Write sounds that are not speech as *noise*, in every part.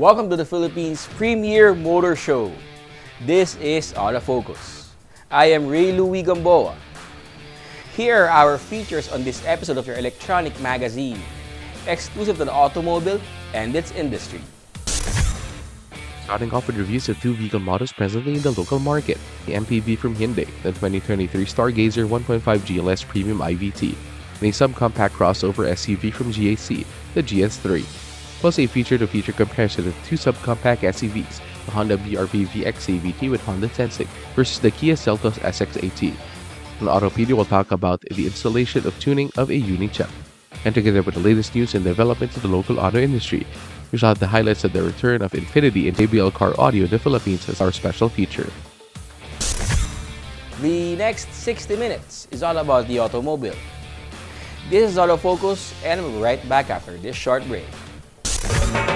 Welcome to the Philippines premier motor show. This is Autofocus. I am Ray Louis Gamboa. Here are our features on this episode of your electronic magazine, exclusive to the automobile and its industry. Starting off with reviews of two vehicle models presently in the local market. The MPV from Hyundai, the 2023 Stargazer 1.5 GLS Premium IVT, and a subcompact crossover SUV from GAC, the GS3. Plus a feature-to-feature comparison of two subcompact SUVs, the Honda BRV VX CVT with Honda Sensing versus the Kia Seltos SX-AT. On Autopedia, we'll talk about the installation of tuning of a Unichip. And together with the latest news and developments in the local auto industry, we shall have the highlights of the return of Infinity and JBL Car Audio in the Philippines as our special feature. The next 60 minutes is all about the automobile. This is Autofocus, and we'll be right back after this short break. I'm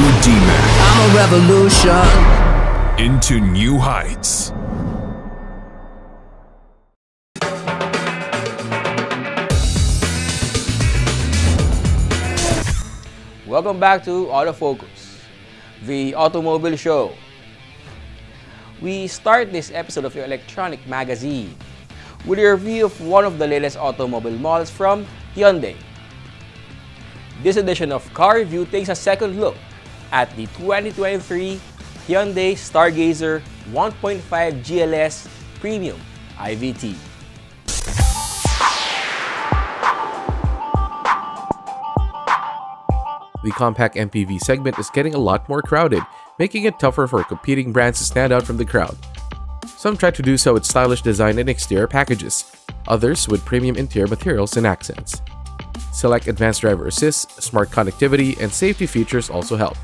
Isuzu D-Max I'm a revolution. into new heights. Welcome back to Autofocus, the automobile show. We start this episode of your electronic magazine with a review of one of the latest automobile models from Hyundai. This edition of Car Review takes a second look at the 2023 Hyundai Stargazer 1.5 GLS Premium IVT. The compact MPV segment is getting a lot more crowded, making it tougher for competing brands to stand out from the crowd. Some try to do so with stylish design and exterior packages, others with premium interior materials and accents. Select advanced driver assist, smart connectivity, and safety features also help.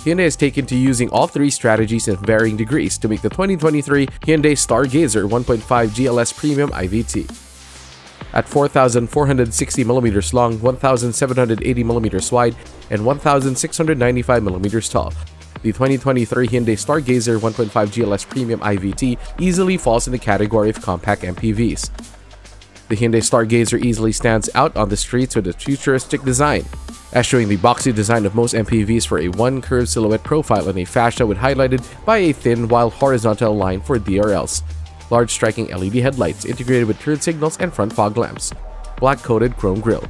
Hyundai has taken to using all three strategies in varying degrees to make the 2023 Hyundai Stargazer 1.5 GLS Premium IVT. At 4,460mm long, 1,780mm wide, and 1,695mm tall, the 2023 Hyundai Stargazer 1.5 GLS Premium IVT easily falls in the category of compact MPVs. The Hyundai Stargazer easily stands out on the streets with its futuristic design, eschewing the boxy design of most MPVs for a one curved silhouette profile and a fascia with highlighted by a thin while horizontal line for DRLs, large striking LED headlights integrated with turn signals and front fog lamps, black coated chrome grille.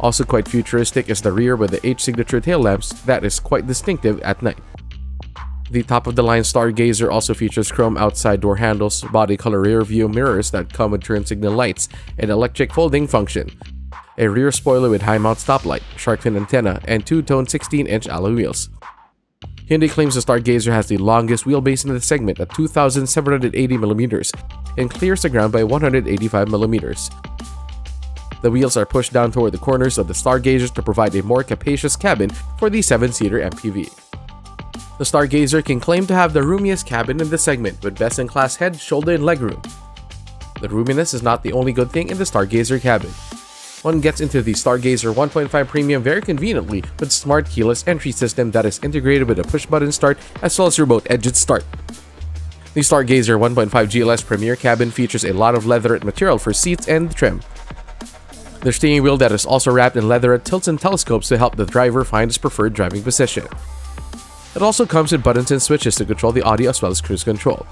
Also quite futuristic is the rear with the H signature tail lamps that is quite distinctive at night. The top of the line Stargazer also features chrome outside door handles, body color rear view mirrors that come with turn signal lights, and electric folding function. A rear spoiler with high mount stoplight, shark fin antenna, and two-tone 16-inch alloy wheels. Hyundai claims the Stargazer has the longest wheelbase in the segment at 2,780mm and clears the ground by 185mm. The wheels are pushed down toward the corners of the Stargazer to provide a more capacious cabin for the 7-seater MPV. The Stargazer can claim to have the roomiest cabin in the segment with best-in-class head, shoulder, and legroom. The roominess is not the only good thing in the Stargazer cabin. One gets into the Stargazer 1.5 Premium very conveniently with smart keyless entry system that is integrated with a push-button start as well as remote edged start. The Stargazer 1.5 GLS Premier cabin features a lot of leatherette material for seats and trim. The steering wheel that is also wrapped in leatherette tilts and telescopes to help the driver find his preferred driving position. It also comes with buttons and switches to control the audio as well as cruise control.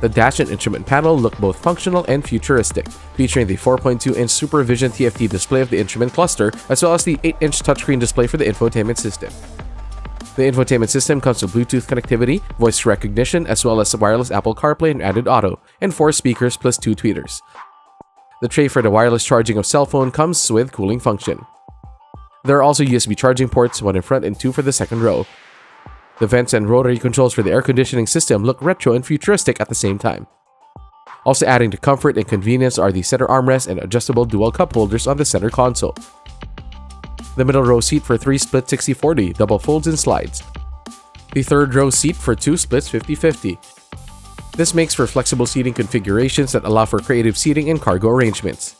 The dash and instrument panel look both functional and futuristic, featuring the 4.2-inch Supervision TFT display of the instrument cluster, as well as the 8-inch touchscreen display for the infotainment system. The infotainment system comes with Bluetooth connectivity, voice recognition, as well as wireless Apple CarPlay and Android Auto, and 4 speakers plus 2 tweeters. The tray for the wireless charging of cell phone comes with cooling function. There are also USB charging ports, one in front and two for the second row. The vents and rotary controls for the air conditioning system look retro and futuristic at the same time. Also adding to comfort and convenience are the center armrest and adjustable dual cup holders on the center console. The middle row seat for 3 split 60-40, double folds and slides. The third row seat for 2 splits 50-50. This makes for flexible seating configurations that allow for creative seating and cargo arrangements.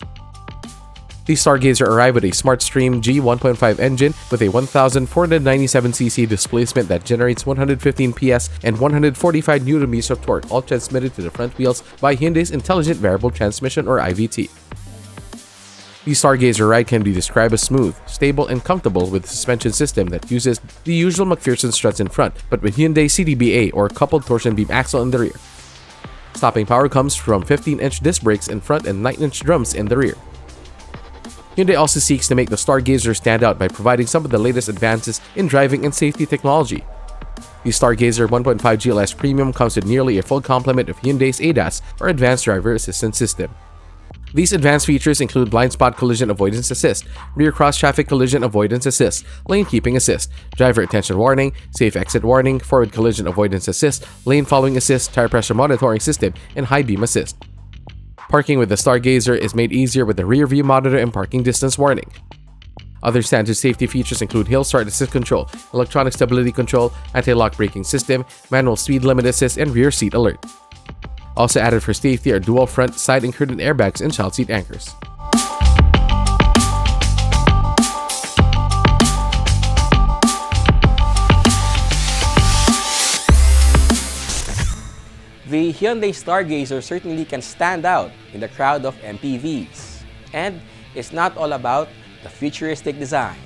The Stargazer arrived with a SmartStream G1.5 engine with a 1497cc displacement that generates 115 PS and 145 Nm of torque, all transmitted to the front wheels by Hyundai's Intelligent Variable Transmission or IVT. The Stargazer ride can be described as smooth, stable, and comfortable with a suspension system that uses the usual McPherson struts in front, but with Hyundai CTBA or coupled torsion beam axle in the rear. Stopping power comes from 15-inch disc brakes in front and 9-inch drums in the rear. Hyundai also seeks to make the Stargazer stand out by providing some of the latest advances in driving and safety technology. The Stargazer 1.5 GLS Premium comes with nearly a full complement of Hyundai's ADAS or Advanced Driver Assistance System. These advanced features include blind spot collision avoidance assist, rear cross traffic collision avoidance assist, lane keeping assist, driver attention warning, safe exit warning, forward collision avoidance assist, lane following assist, tire pressure monitoring system, and high beam assist. Parking with the Stargazer is made easier with the rear view monitor and parking distance warning. Other standard safety features include hill start assist control, electronic stability control, anti-lock braking system, manual speed limit assist, and rear seat alert. Also added for safety are dual front, side, and curtain airbags and child seat anchors. The Hyundai Stargazer certainly can stand out in the crowd of MPVs. And it's not all about the futuristic design.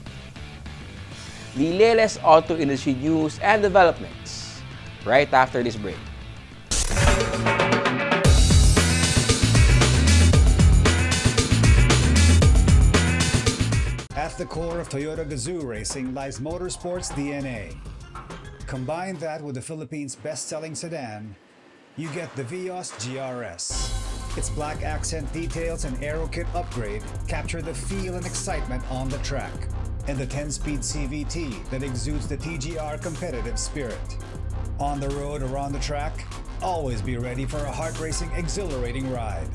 The latest auto industry news and developments right after this break. At the core of Toyota Gazoo racing lies motorsports DNA. Combine that with the Philippines' best-selling sedan, you get the Vios GRS. Its black accent details and aero kit upgrade capture the feel and excitement on the track. And the 10-speed CVT that exudes the TGR competitive spirit. On the road or on the track, always be ready for a heart-racing, exhilarating ride.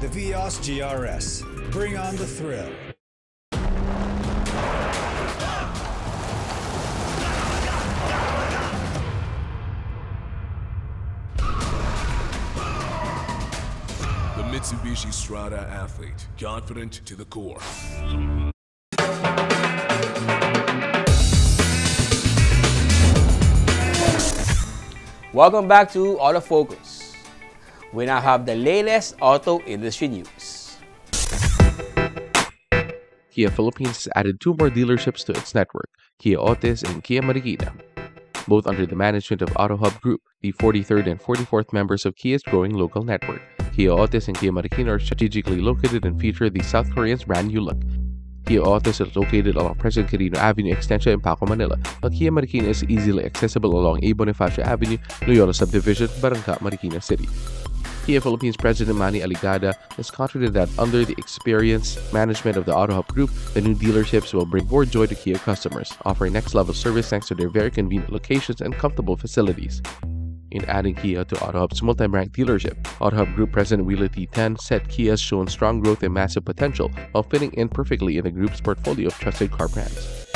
The Vios GRS. Bring on the thrill. Mitsubishi Strada athlete, confident to the core. Welcome back to Autofocus. We now have the latest auto industry news. Kia Philippines has added two more dealerships to its network, Kia Otis and Kia Marikina. Both under the management of AutoHub Group, the 43rd and 44th members of Kia's growing local network. Kia Otis and Kia Marikina are strategically located and feature the South Korean's brand new look. Kia Otis is located along President Quirino Avenue Extension in Paco, Manila, while Kia Marikina is easily accessible along A. Bonifacio Avenue, Loyola Subdivision, Barangka, Marikina City. Kia Philippines President Manny Aligada has confident that under the experienced management of the AutoHub Group, the new dealerships will bring more joy to Kia customers, offering next-level service thanks to their very convenient locations and comfortable facilities. In adding Kia to AutoHub's multi-brand dealership, AutoHub Group President Willy Tee Ten said Kia has shown strong growth and massive potential while fitting in perfectly in the group's portfolio of trusted car brands.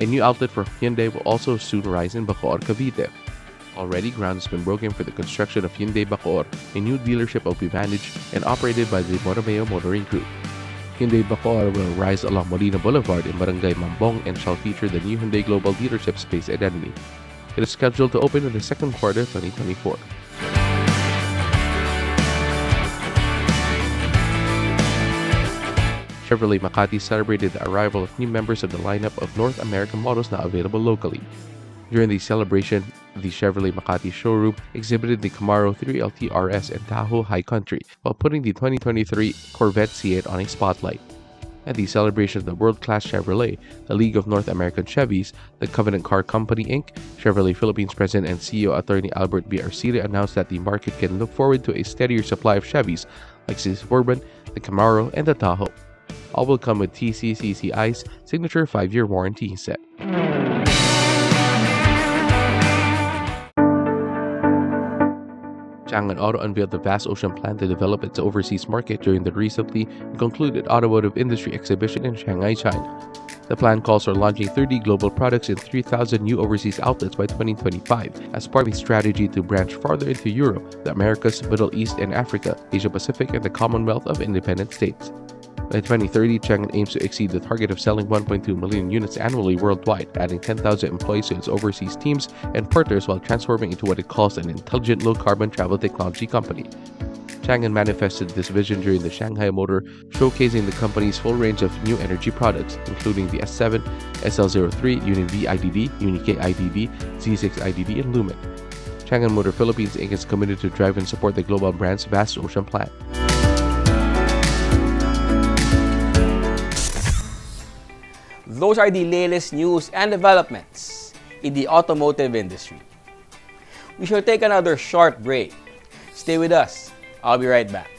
A new outlet for Hyundai will also soon rise in Bacoor, Cavite. Already, ground has been broken for the construction of Hyundai Bacoor, a new dealership will be and operated by the Borromeo Motoring Group. Hyundai Bacoor will rise along Molino Boulevard in Barangay Mambog and shall feature the new Hyundai Global Dealership Space Identity. It is scheduled to open in the second quarter 2024. Chevrolet Makati celebrated the arrival of new members of the lineup of North American models now available locally. During the celebration, the Chevrolet Makati showroom exhibited the Camaro 3LT RS and Tahoe High Country while putting the 2023 Corvette C8 on a spotlight. At the celebration of the World Class Chevrolet, the League of North American Chevys, the Covenant Car Company Inc., Chevrolet Philippines President and CEO Attorney Albert B. Arcilla announced that the market can look forward to a steadier supply of Chevys like the Suburban, the Camaro, and the Tahoe. All will come with TCCC ICE signature 5-year warranty, said. Changan Auto unveiled the vast ocean plan to develop its overseas market during the recently concluded automotive industry exhibition in Shanghai, China. The plan calls for launching 30 global products in 3,000 new overseas outlets by 2025 as part of a strategy to branch farther into Europe, the Americas, Middle East, and Africa, Asia Pacific, and the Commonwealth of Independent States. By 2030, Changan aims to exceed the target of selling 1.2 million units annually worldwide, adding 10,000 employees to its overseas teams and partners while transforming into what it calls an intelligent low-carbon travel technology company. Changan manifested this vision during the Shanghai Motor, showcasing the company's full range of new energy products, including the S7, SL03, UniV IDD, UniK IDD, Z6 IDD, and Lumin. Changan Motor Philippines Inc. is committed to drive and support the global brand's vast ocean plan. Those are the latest news and developments in the automotive industry. We shall take another short break. Stay with us. I'll be right back.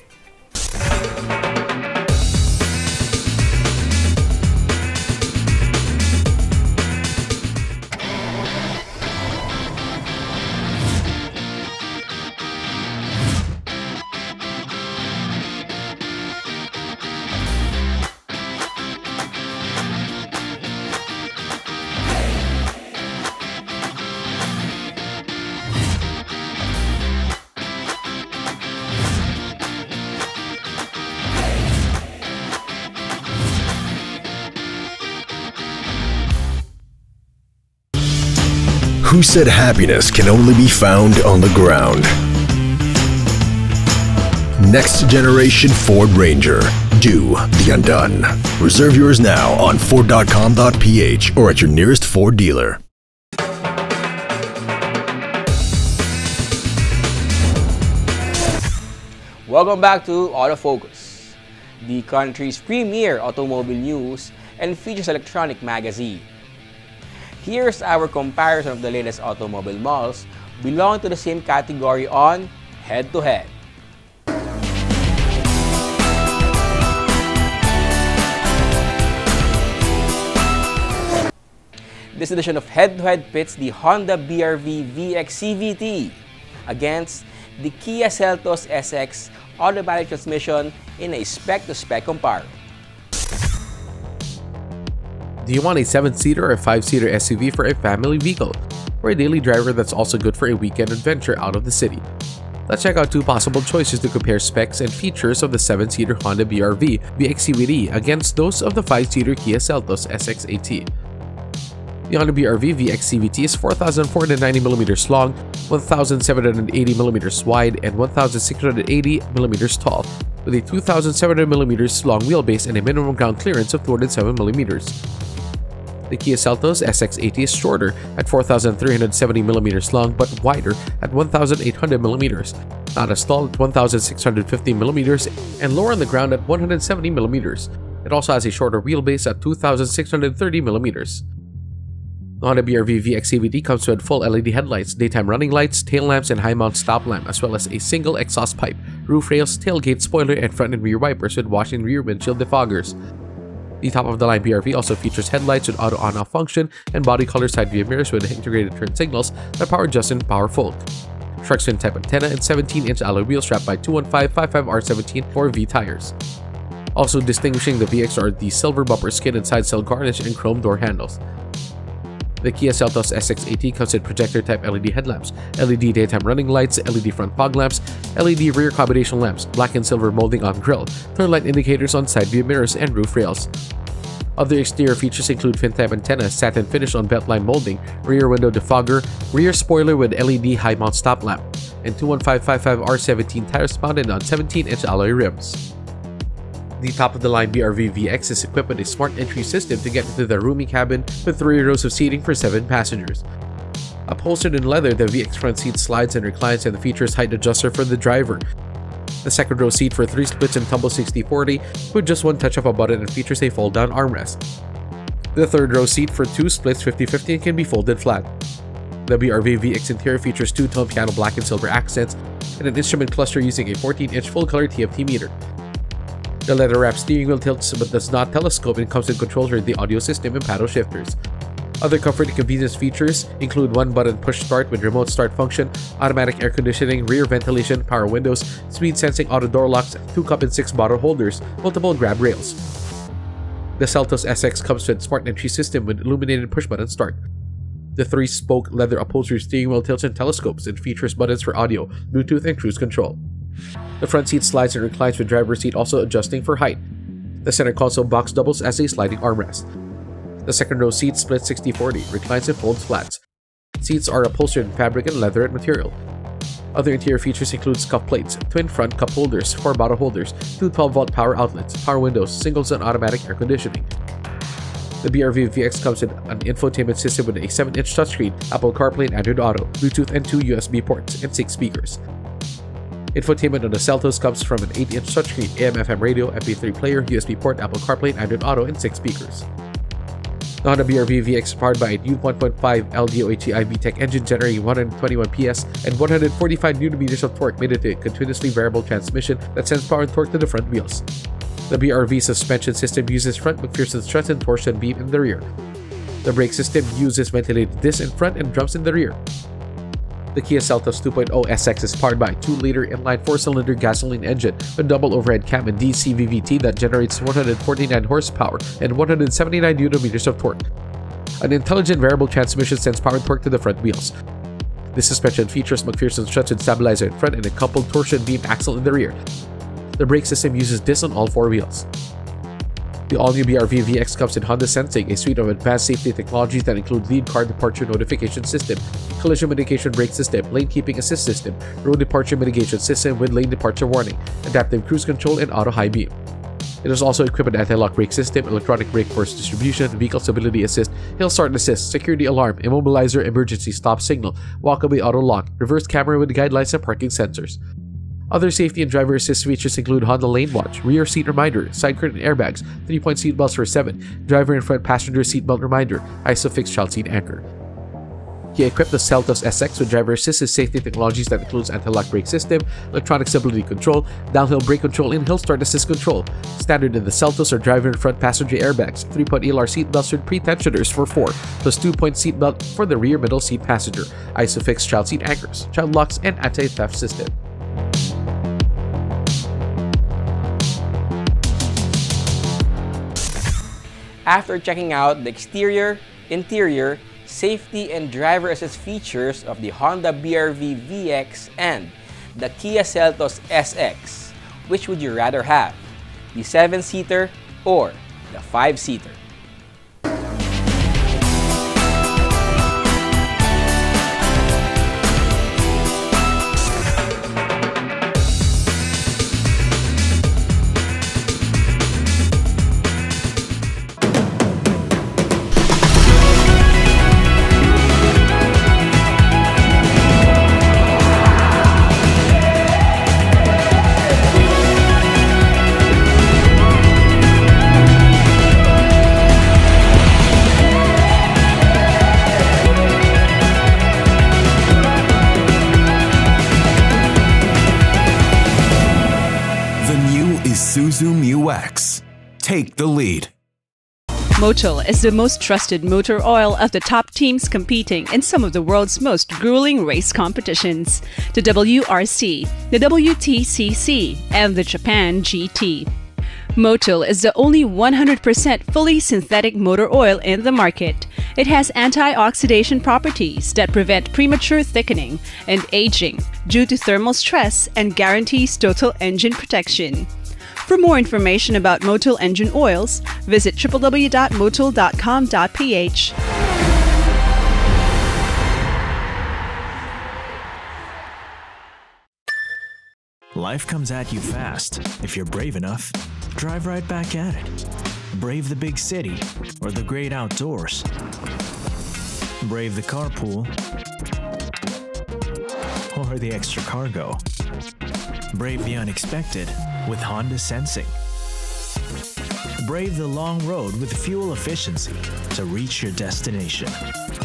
Who said happiness can only be found on the ground? Next generation Ford Ranger. Do the undone. Reserve yours now on Ford.com.ph or at your nearest Ford dealer. Welcome back to Autofocus, the country's premier automobile news and features electronic magazine. Here's our comparison of the latest automobile models belonging to the same category on Head to Head. This edition of Head to Head pits the Honda BRV VX CVT against the Kia Seltos SX automatic transmission in a spec-to-spec comparison. Do you want a 7-seater or 5-seater SUV for a family vehicle? Or a daily driver that's also good for a weekend adventure out of the city? Let's check out two possible choices to compare specs and features of the 7-seater Honda BRV VX CVT against those of the 5-seater Kia Seltos SX-AT. The Honda BRV VX CVT is 4,490mm long, 1,780mm wide, and 1,680mm tall, with a 2,700mm long wheelbase and a minimum ground clearance of 207mm. The Kia Seltos SX-AT is shorter at 4,370mm long but wider at 1,800mm, not as tall at 1,650mm, and lower on the ground at 170mm. It also has a shorter wheelbase at 2,630mm. The Honda BRV VX CVT comes with full LED headlights, daytime running lights, tail lamps, and high-mount stop lamp, as well as a single exhaust pipe, roof rails, tailgate spoiler, and front and rear wipers with wash-in rear windshield defoggers. The top-of-the-line BRV also features headlights with auto on-off function and body color side view mirrors with integrated turn signals that power adjust and power fold. Shark fin type antenna and 17-inch alloy wheels strapped by 215-55R17 or V tires. Also distinguishing the VX are the silver bumper skin and side sill garnish and chrome door handles. The Kia Seltos SX-AT comes with projector-type LED headlamps, LED daytime running lights, LED front fog lamps, LED rear combination lamps, black and silver molding on grille, turn light indicators on side view mirrors, and roof rails. Other exterior features include fin-type antenna, satin finish on beltline molding, rear window defogger, rear spoiler with LED high-mount stop lamp, and 21555R17 tires mounted on 17-inch alloy rims. The top-of-the-line BRV VX is equipped with a smart entry system to get into the roomy cabin with three rows of seating for seven passengers. Upholstered in leather, the VX front seat slides and reclines and features height adjuster for the driver. The second row seat for 3 splits and tumble 60-40 with just one touch of a button and features a fold-down armrest. The third row seat for 2 splits 50-50 and can be folded flat. The BRV VX interior features two-tone piano black and silver accents and an instrument cluster using a 14-inch full-color TFT meter. The leather-wrapped steering wheel tilts but does not telescope and comes with controls for the audio system and paddle shifters. Other comfort and convenience features include one button push start with remote start function, automatic air conditioning, rear ventilation, power windows, speed sensing auto door locks, 2 cup and 6 bottle holders, multiple grab rails. The Seltos SX comes with smart entry system with illuminated push button start. The three-spoke leather upholstery steering wheel tilts and telescopes and features buttons for audio, Bluetooth, and cruise control. The front seat slides and reclines with driver's seat also adjusting for height. The center console box doubles as a sliding armrest. The second row seat splits 60-40, reclines and folds flat. Seats are upholstered in fabric and leather material. Other interior features include scuff plates, twin front cup holders, 4 bottle holders, two 12-volt power outlets, power windows, single-zone automatic air conditioning. The BRV VX comes with an infotainment system with a 7-inch touchscreen, Apple CarPlay and Android Auto, Bluetooth and two USB ports, and 6 speakers. Infotainment on the Seltos comes from an 8-inch touchscreen, AM-FM radio, MP3 player, USB port, Apple CarPlay, Android Auto, and 6 speakers. The Honda BRV VX is powered by a new 1.5 L DOHC i-VTEC engine generating 121 PS and 145 Nm of torque made into a continuously variable transmission that sends power and torque to the front wheels. The BRV suspension system uses front McPherson strut and torsion beam in the rear. The brake system uses ventilated discs in front and drums in the rear. The Kia Seltos 2.0 SX is powered by a 2-liter inline 4-cylinder gasoline engine a double overhead cam and DC VVT that generates 149 horsepower and 179 Nm of torque. An intelligent variable transmission sends power torque to the front wheels. This suspension features McPherson struts and stabilizer in front and a coupled torsion beam axle in the rear. The brake system uses discs on all four wheels. The all-new BRV VX comes in Honda Sensing, a suite of advanced safety technologies that include lead car departure notification system, collision mitigation brake system, lane keeping assist system, road departure mitigation system with lane departure warning, adaptive cruise control, and auto high beam. It is also equipped with anti-lock brake system, electronic brake force distribution, vehicle stability assist, hill start assist, security alarm, immobilizer, emergency stop signal, walkaway auto lock, reverse camera with guide lights and parking sensors. Other safety and driver assist features include Honda Lane Watch, rear seat reminder, side curtain airbags, 3-point seat belts for 7, driver and front passenger seat belt reminder, ISOFIX child seat anchor. He equipped the Seltos SX with driver assisted safety technologies that includes anti-lock brake system, electronic stability control, downhill brake control, and hill start assist control. Standard in the Seltos are driver and front passenger airbags, 3-point ELR seat belts with pre-tensioners for 4, plus 2-point seatbelt for the rear middle seat passenger, ISOFIX child seat anchors, child locks, and anti-theft system. After checking out the exterior, interior, safety, and driver assist features of the Honda BRV VX and the Kia Seltos SX, which would you rather have? The 7-seater or the 5-seater? Take the lead. Motul is the most trusted motor oil of the top teams competing in some of the world's most grueling race competitions the WRC, the WTCC, and the Japan GT. Motul is the only 100% fully synthetic motor oil in the market. It has antioxidant properties that prevent premature thickening and aging due to thermal stress and guarantees total engine protection. For more information about Motul engine oils, visit www.motul.com.ph. Life comes at you fast. If you're brave enough, drive right back at it. Brave the big city or the great outdoors. Brave the carpool or the extra cargo. Brave the unexpected with Honda Sensing. Brave the long road with fuel efficiency to reach your destination.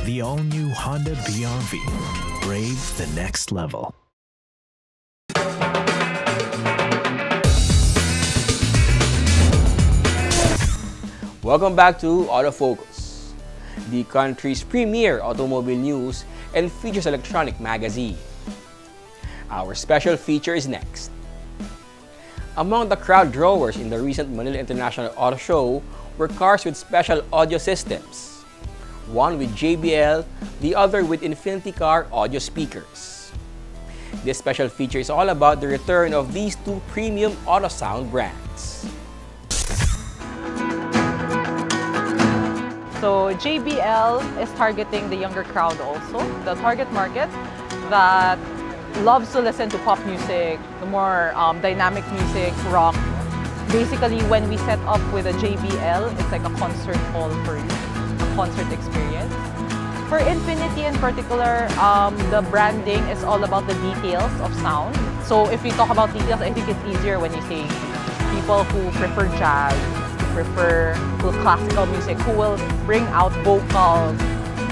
The all new Honda BRV. Brave the next level. Welcome back to Autofocus, the country's premier automobile news and features electronic magazine. Our special feature is next. Among the crowd drawers in the recent Manila International Auto Show were cars with special audio systems. One with JBL, the other with Infinity Car audio speakers. This special feature is all about the return of these two premium auto sound brands. So JBL is targeting the younger crowd also, the target market that loves to listen to pop music, the more um, dynamic music, rock. Basically, when we set up with a JBL, it's like a concert hall for you, a concert experience. For Infinity in particular, um, the branding is all about the details of sound. So if we talk about details, I think it's easier when you say people who prefer jazz, who prefer classical music, who will bring out vocals.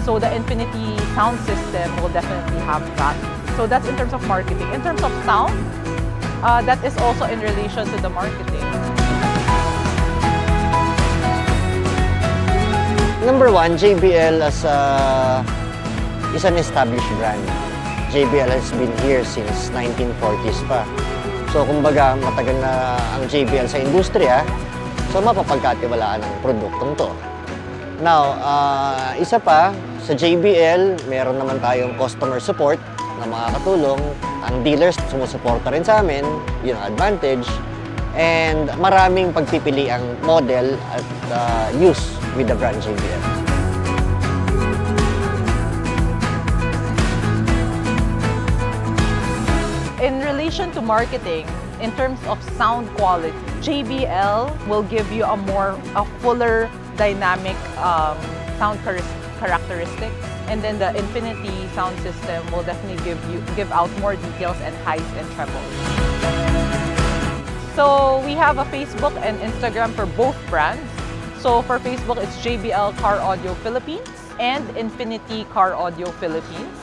So the Infinity sound system will definitely have that. So that's in terms of marketing. In terms of sound, uh, that is also in relation to the marketing. Number one, JBL as a, is an established brand. JBL has been here since 1940s pa. So kumbaga, matagal na ang JBL sa industriya, so mapapagkatiwalaan ang produktong to. Now, uh, isa pa, sa JBL, meron naman tayong customer support na makakatulong. Ang dealers sumusuporta rin sa amin, yun ang advantage. And maraming pagpipili ang model at uh, use with the brand JBL. In relation to marketing, in terms of sound quality, JBL will give you a more, a fuller dynamic um, sound characteristics. And then the Infinity sound system will definitely give you give out more details and highs and trebles. So we have a Facebook and Instagram for both brands. So for Facebook, it's JBL Car Audio Philippines and Infinity Car Audio Philippines.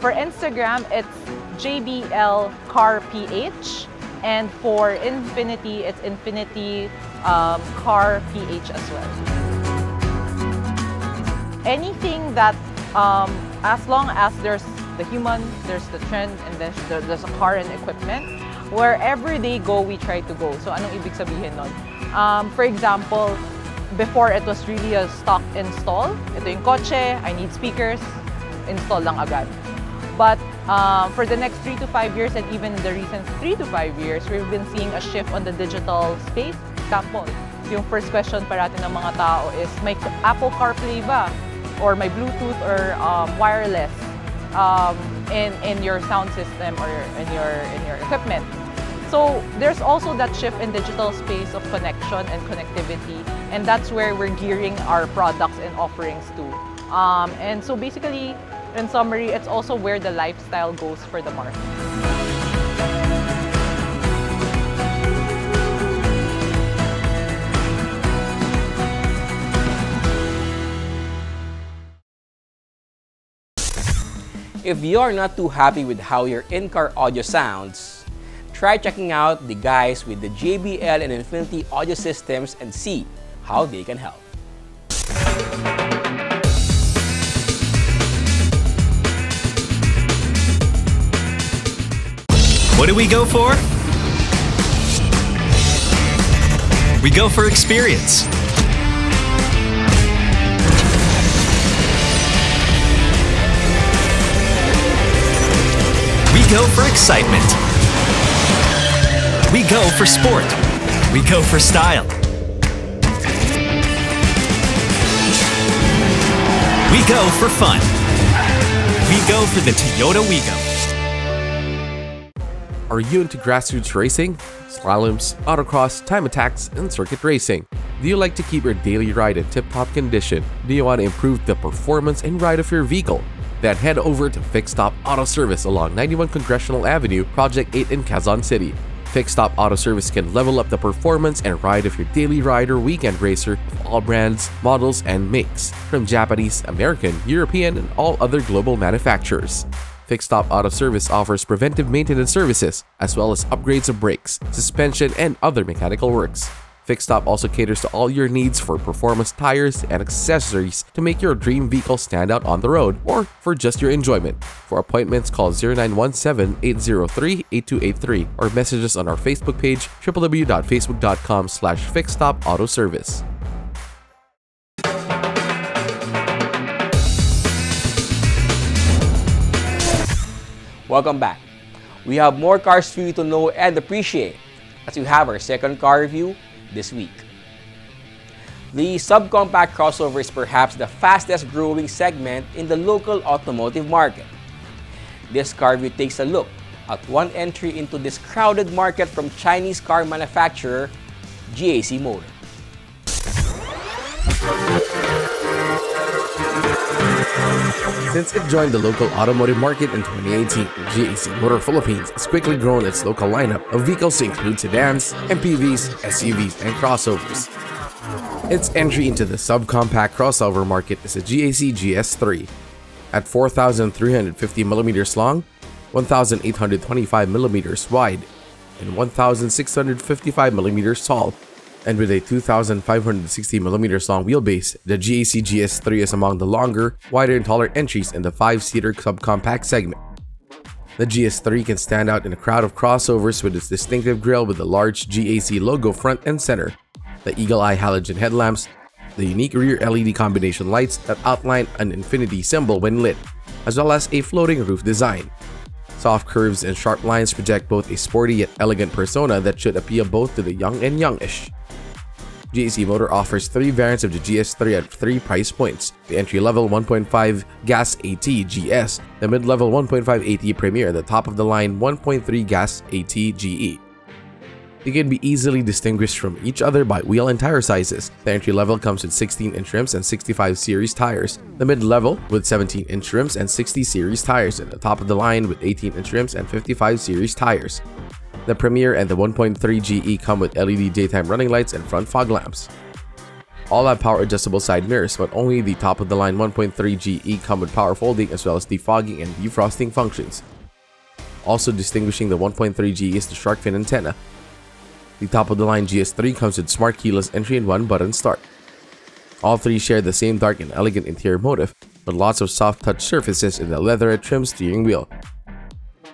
For Instagram, it's JBL Car PH. And for Infinity, it's Infinity um, Car PH as well. Anything that, um, as long as there's the human, there's the trend, and then there's a car and equipment, wherever they go, we try to go. So anong ibig sabihin nun? Um, for example, before it was really a stock install. Ito yung kotse, I need speakers, install lang agad. But um, for the next three to five years and even the recent three to five years, we've been seeing a shift on the digital space. Example, yung first question parati ng mga tao is, may Apple CarPlay ba? Or my Bluetooth or um, wireless um, in, in your sound system or in your, in your equipment? So there's also that shift in digital space of connection and connectivity, and that's where we're gearing our products and offerings to. Um, and so basically, in summary, it's also where the lifestyle goes for the market. If you're not too happy with how your in-car audio sounds, try checking out the guys with the JBL and Infinity audio systems and see how they can help. What do we go for? We go for experience. Go for excitement. We go for sport. We go for style. We go for fun. We go for the Toyota Wigo. Are you into grassroots racing? Slaloms, autocross, time attacks, and circuit racing? Do you like to keep your daily ride in tip-top condition? Do you want to improve the performance and ride of your vehicle? Then head over to Fixed Stop Auto Service along 91 Congressional Avenue, Project 8 in Quezon City. Fixed Stop Auto Service can level up the performance and ride of your daily ride or weekend racer of all brands, models, and makes, from Japanese, American, European, and all other global manufacturers. Fixed Stop Auto Service offers preventive maintenance services, as well as upgrades of brakes, suspension, and other mechanical works. Fixed Stop also caters to all your needs for performance tires and accessories to make your dream vehicle stand out on the road or for just your enjoyment. For appointments, call 0917-803-8283 or message us on our Facebook page www.facebook.com slash fixstopautoservice. Welcome back. We have more cars for you to know and appreciate as we have our second car review this week. The subcompact crossover is perhaps the fastest growing segment in the local automotive market. This car review takes a look at one entry into this crowded market from Chinese car manufacturer GAC Motor. Since it joined the local automotive market in 2018, GAC Motor Philippines has quickly grown its local lineup of vehicles to include sedans, MPVs, SUVs, and crossovers. Its entry into the subcompact crossover market is the GAC GS3. At 4,350mm long, 1,825mm wide, and 1,655mm tall, and with a 2,560mm long wheelbase, the GAC GS3 is among the longer, wider and taller entries in the 5-seater subcompact segment. The GS3 can stand out in a crowd of crossovers with its distinctive grille with the large GAC logo front and center, the eagle-eye halogen headlamps, the unique rear LED combination lights that outline an infinity symbol when lit, as well as a floating roof design. Soft curves and sharp lines project both a sporty yet elegant persona that should appeal both to the young and youngish. GAC Motor offers three variants of the GS3 at three price points. The entry-level 1.5 Gas AT GS, the mid-level 1.5 AT Premier, and the top-of-the-line 1.3 Gas AT GE. They can be easily distinguished from each other by wheel and tire sizes. The entry level comes with 16-inch rims and 65 series tires. The mid-level with 17-inch rims and 60 series tires, and the top of the line with 18-inch rims and 55 series tires. The Premier and the 1.3 GE come with LED daytime running lights and front fog lamps. All have power adjustable side mirrors, but only the top of the line 1.3 GE come with power folding as well as defogging and defrosting functions. Also distinguishing the 1.3 GE is the shark fin antenna. The top of the line GS3 comes with smart keyless entry and one button start. All three share the same dark and elegant interior motif, with lots of soft touch surfaces in the leatherette trim steering wheel.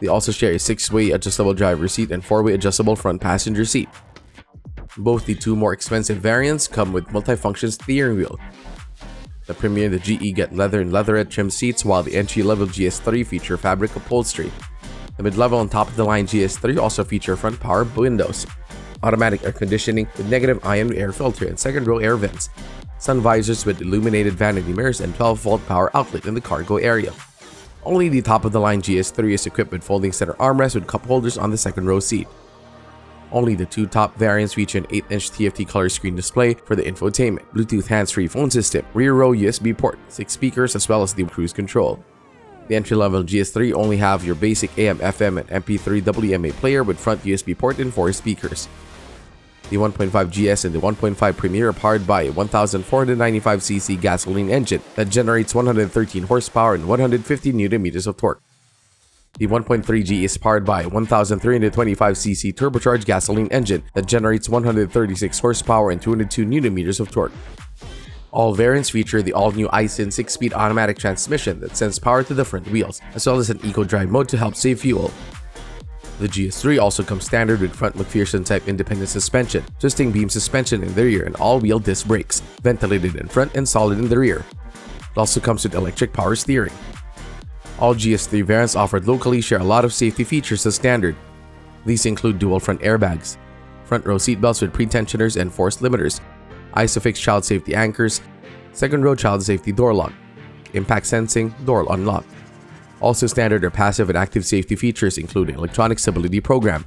They also share a 6-way adjustable driver seat and 4-way adjustable front passenger seat. Both the two more expensive variants come with multifunction steering wheel. The Premier and the GE get leather and leatherette trim seats while the entry-level GS3 feature fabric upholstery. The mid-level and top-of-the-line GS3 also feature front power windows, automatic air conditioning with negative ion air filter and second-row air vents, sun visors with illuminated vanity mirrors and 12-volt power outlet in the cargo area. Only the top-of-the-line GS3 is equipped with folding center armrests with cup holders on the second row seat. Only the two top variants feature an 8-inch TFT color screen display for the infotainment, Bluetooth hands-free phone system, rear row USB port, 6 speakers as well as the cruise control. The entry-level GS3 only have your basic AM, FM, and MP3 WMA player with front USB port and 4 speakers. The 1.5 GS and the 1.5 Premier are powered by a 1,495cc gasoline engine that generates 113 horsepower and 150 Nm of torque. The 1.3G is powered by a 1,325cc turbocharged gasoline engine that generates 136 horsepower and 202 Nm of torque. All variants feature the all-new Aisin 6-speed automatic transmission that sends power to the front wheels, as well as an eco-drive mode to help save fuel. The GS3 also comes standard with front McPherson type independent suspension, twisting beam suspension in the rear and all-wheel disc brakes, ventilated in front and solid in the rear. It also comes with electric power steering. All GS3 variants offered locally share a lot of safety features as standard. These include dual front airbags, front row seatbelts with pre-tensioners and force limiters, ISOFIX child safety anchors, second row child safety door lock, impact sensing, door unlock. Also standard are passive and active safety features including electronic stability program,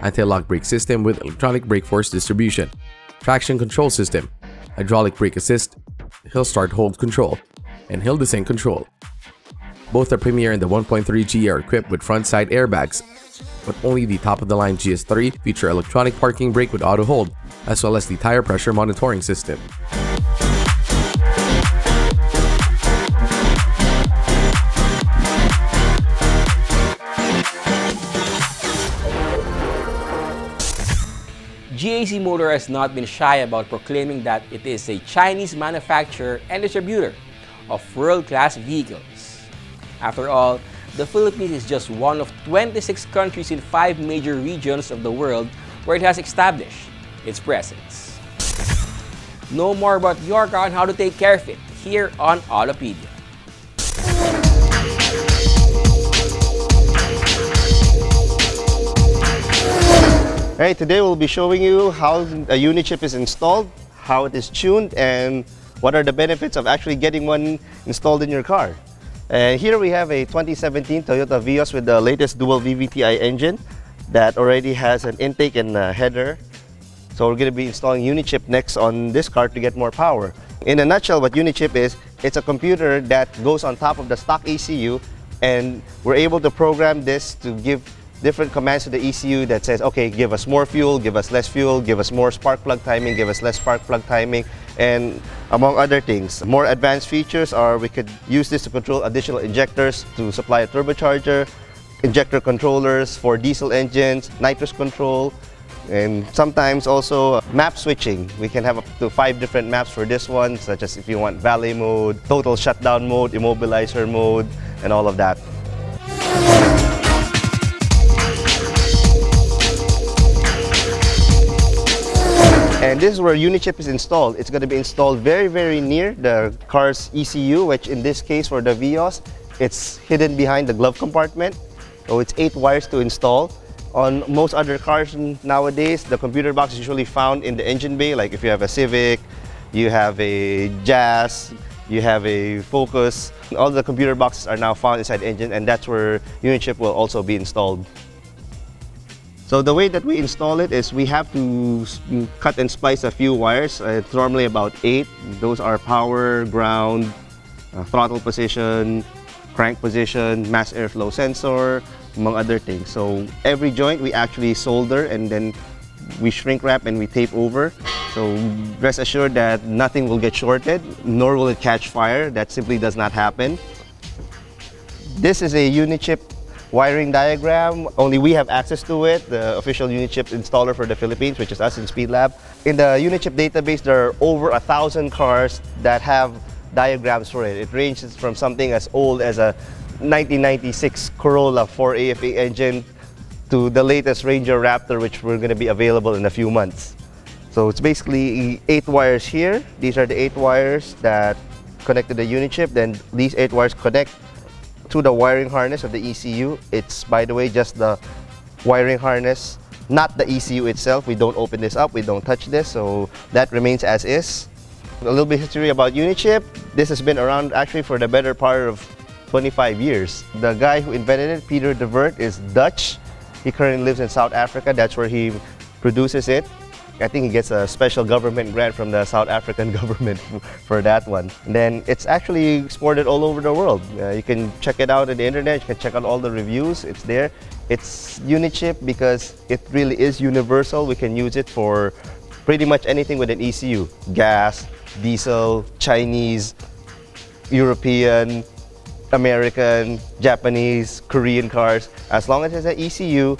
anti-lock brake system with electronic brake force distribution, traction control system, hydraulic brake assist, hill start hold control, and hill descent control. Both the Premier and the 1.3G are equipped with front side airbags. but only the top-of-the-line GS3 feature electronic parking brake with auto hold, as well as the tire pressure monitoring system. GAC Motor has not been shy about proclaiming that it is a Chinese manufacturer and distributor of world-class vehicles. After all, the Philippines is just one of 26 countries in five major regions of the world where it has established its presence. Know more about your car and how to take care of it here on Autopedia. Today we'll be showing you how a Unichip is installed, how it is tuned, and what are the benefits of actually getting one installed in your car. And here we have a 2017 Toyota Vios with the latest dual VVTi engine that already has an intake and a header. So we're going to be installing Unichip next on this car to get more power. In a nutshell, what Unichip is, it's a computer that goes on top of the stock ECU and we're able to program this to give different commands to the ECU that says, okay, give us more fuel, give us less fuel, give us more spark plug timing, give us less spark plug timing, and among other things. More advanced features are we could use this to control additional injectors to supply a turbocharger, injector controllers for diesel engines, nitrous control, and sometimes also map switching. We can have up to five different maps for this one, such as if you want valet mode, total shutdown mode, immobilizer mode, and all of that. And this is where Unichip is installed. It's going to be installed very, very near the car's ECU, which in this case for the Vios, it's hidden behind the glove compartment. So it's eight wires to install. On most other cars nowadays, the computer box is usually found in the engine bay. Like if you have a Civic, you have a Jazz, you have a Focus. All the computer boxes are now found inside the engine and that's where Unichip will also be installed. So the way that we install it is we have to cut and splice a few wires. It's normally about eight. Those are power, ground, uh, throttle position, crank position, mass airflow sensor, among other things. So every joint we actually solder and then we shrink wrap and we tape over. So rest assured that nothing will get shorted, nor will it catch fire. That simply does not happen. This is a Unichip wiring diagram. Only we have access to it, the official Unichip installer for the Philippines, which is us in SpeedLab. In the Unichip database, there are over a thousand cars that have diagrams for it. It ranges from something as old as a 1996 Corolla 4A-FE engine to the latest Ranger Raptor, which we're going to be available in a few months. So it's basically eight wires here. These are the eight wires that connect to the Unichip. Then these eight wires connect to the wiring harness of the ECU. It's, by the way, just the wiring harness, not the ECU itself. We don't open this up, we don't touch this, so that remains as is. A little bit history about Unichip. This has been around actually for the better part of 25 years. The guy who invented it, Peter de Wert, is Dutch. He currently lives in South Africa. That's where he produces it. I think he gets a special government grant from the South African *laughs* government for that one. And then it's actually exported all over the world. Uh, you can check it out on the internet. You can check out all the reviews. It's there. It's Unichip because it really is universal. We can use it for pretty much anything with an ECU. Gas, diesel, Chinese, European, American, Japanese, Korean cars. As long as it's an ECU,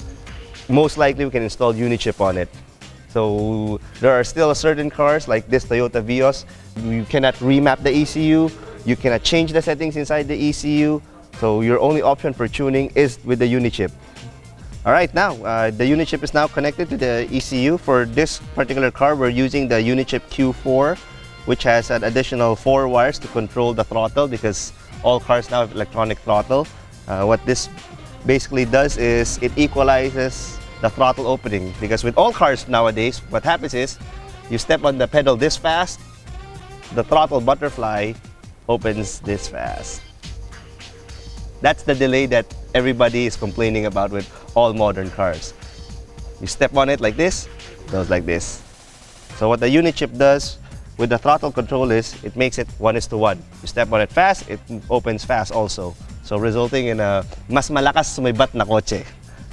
most likely we can install Unichip on it. So there are still certain cars like this Toyota Vios, you cannot remap the ECU, you cannot change the settings inside the ECU, so your only option for tuning is with the Unichip. All right, now uh, the Unichip is now connected to the ECU. For this particular car, we're using the Unichip Q4, which has an additional four wires to control the throttle because all cars now have electronic throttle. Uh, what this basically does is it equalizes the throttle opening. Because with all cars nowadays what happens is you step on the pedal this fast the throttle butterfly opens this fast. That's the delay that everybody is complaining about with all modern cars. You step on it like this goes like this. So what the Unichip does with the throttle control is it makes it one is to one. You step on it fast it opens fast also. So resulting in a mas malakas sumibat na kotse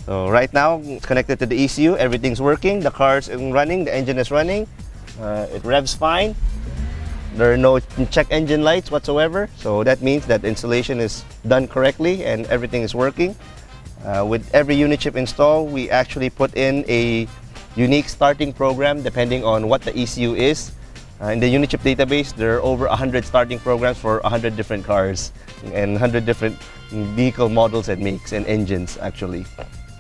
So right now, it's connected to the ECU. Everything's working. The car's running. The engine is running. Uh, it revs fine. There are no check engine lights whatsoever. So that means that installation is done correctly and everything is working. Uh, with every Unichip installed, we actually put in a unique starting program depending on what the ECU is. Uh, in the Unichip database, there are over 100 starting programs for 100 different cars and 100 different vehicle models and makes and engines actually.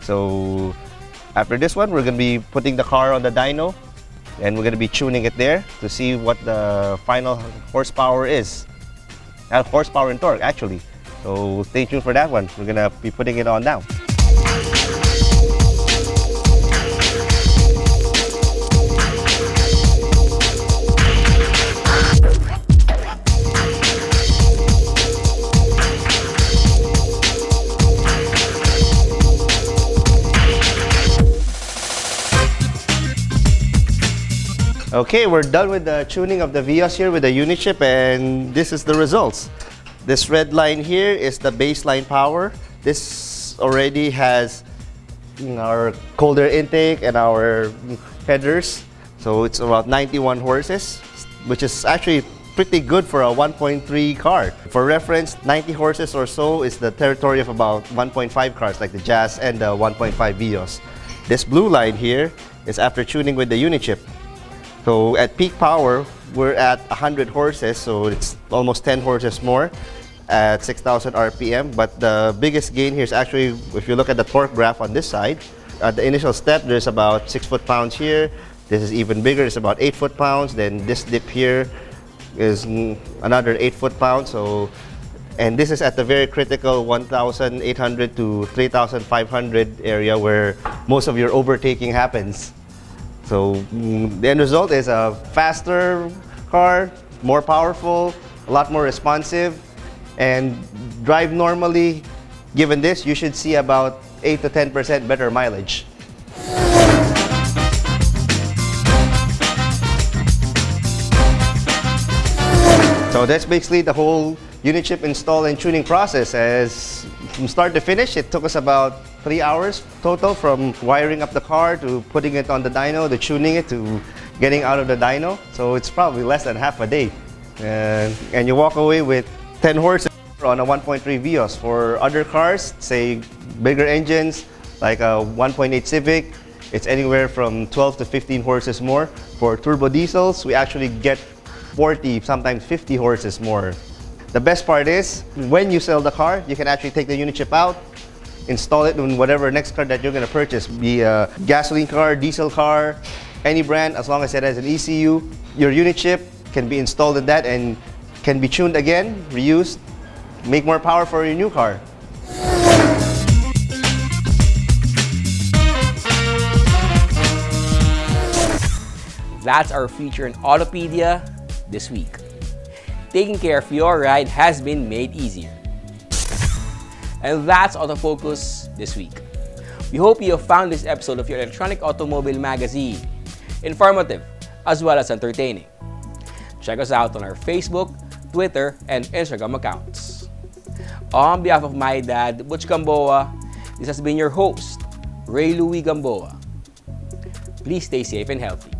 So after this one, we're going to be putting the car on the dyno and we're going to be tuning it there to see what the final horsepower is. Uh, horsepower and torque actually. So stay tuned for that one. We're going to be putting it on now. Okay, we're done with the tuning of the Vios here with the Unichip and this is the results. This red line here is the baseline power. This already has our cold air intake and our headers. So it's about 91 horses, which is actually pretty good for a 1.3 car. For reference, 90 horses or so is the territory of about 1.5 cars like the Jazz and the 1.5 Vios. This blue line here is after tuning with the Unichip. So at peak power, we're at 100 horses, so it's almost 10 horses more at 6,000 RPM. But the biggest gain here is actually, if you look at the torque graph on this side, at the initial step, there's about 6 foot-pounds here. This is even bigger, it's about 8 foot-pounds. Then this dip here is another 8 foot-pounds. So, and this is at the very critical 1,800 to 3,500 area where most of your overtaking happens. So mm, the end result is a faster car, more powerful, a lot more responsive, and drive normally. Given this, you should see about 8 to 10% better mileage. So that's basically the whole Unichip install and tuning process. As from start to finish, it took us about three hours total from wiring up the car to putting it on the dyno, to tuning it, to getting out of the dyno. So it's probably less than half a day. And, and you walk away with 10 horses on a 1.3 Vios. For other cars, say bigger engines, like a 1.8 Civic, it's anywhere from 12 to 15 horses more. For turbo diesels, we actually get 40, sometimes 50 horses more. The best part is, when you sell the car, you can actually take the Unichip out, install it in whatever next car that you're going to purchase, be a gasoline car, diesel car, any brand, as long as it has an ECU. Your Unichip can be installed in that and can be tuned again, reused, make more power for your new car. That's our feature in Autopedia this week. Taking care of your ride has been made easier. And that's Autofocus this week. We hope you have found this episode of your electronic automobile magazine informative as well as entertaining. Check us out on our Facebook, Twitter, and Instagram accounts. On behalf of my dad, Butch Gamboa, this has been your host, Ray Louis Gamboa. Please stay safe and healthy.